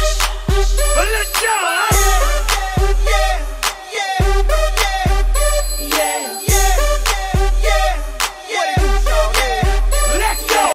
Shh.